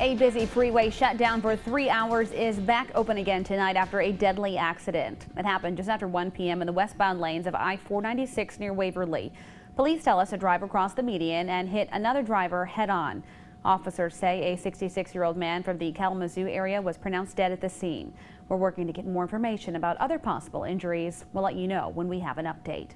A busy freeway shut down for three hours is back open again tonight after a deadly accident. It happened just after 1 p.m. in the westbound lanes of I-496 near Waverly. Police tell us a driver crossed the median and hit another driver head on. Officers say a 66-year-old man from the Kalamazoo area was pronounced dead at the scene. We're working to get more information about other possible injuries. We'll let you know when we have an update.